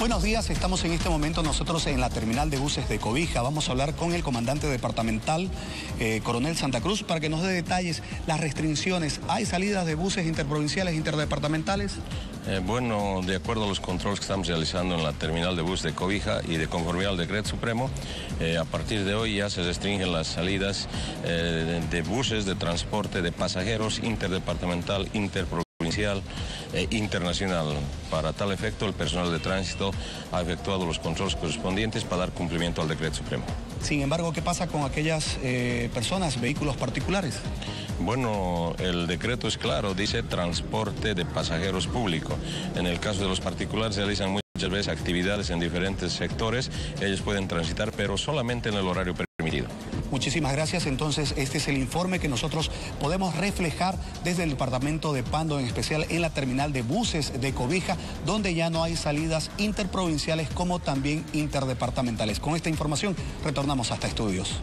Buenos días, estamos en este momento nosotros en la terminal de buses de Cobija. Vamos a hablar con el comandante departamental, eh, coronel Santa Cruz, para que nos dé detalles, las restricciones. ¿Hay salidas de buses interprovinciales, interdepartamentales? Eh, bueno, de acuerdo a los controles que estamos realizando en la terminal de bus de Cobija y de conformidad al decreto supremo, eh, a partir de hoy ya se restringen las salidas de buses de transporte de pasajeros interdepartamental, interprovincial e internacional. Para tal efecto, el personal de tránsito ha efectuado los controles correspondientes para dar cumplimiento al decreto supremo. Sin embargo, ¿qué pasa con aquellas eh, personas, vehículos particulares? Bueno, el decreto es claro, dice transporte de pasajeros público. En el caso de los particulares realizan muchas veces actividades en diferentes sectores, ellos pueden transitar, pero solamente en el horario. Muchísimas gracias. Entonces, este es el informe que nosotros podemos reflejar desde el departamento de Pando, en especial en la terminal de buses de Cobija, donde ya no hay salidas interprovinciales como también interdepartamentales. Con esta información retornamos hasta estudios.